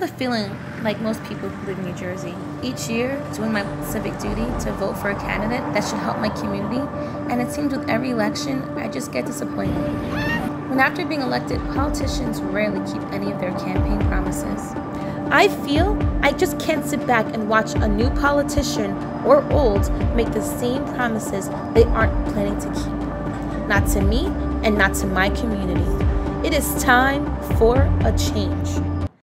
have the feeling, like most people who live in New Jersey, each year doing my civic duty to vote for a candidate that should help my community, and it seems with every election, I just get disappointed. When after being elected, politicians rarely keep any of their campaign promises. I feel I just can't sit back and watch a new politician or old make the same promises they aren't planning to keep. Not to me and not to my community. It is time for a change.